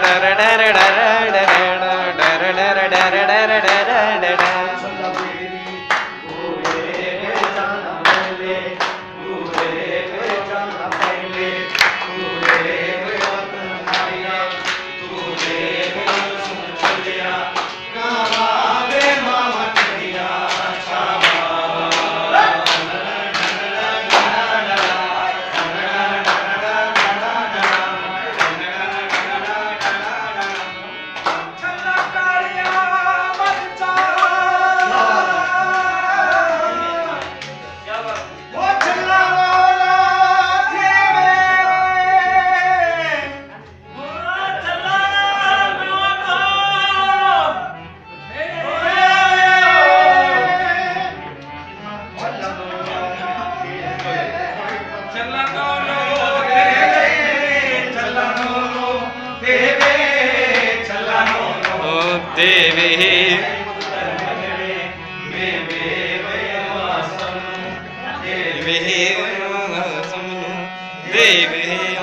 da da da da da da Deve Deve Deve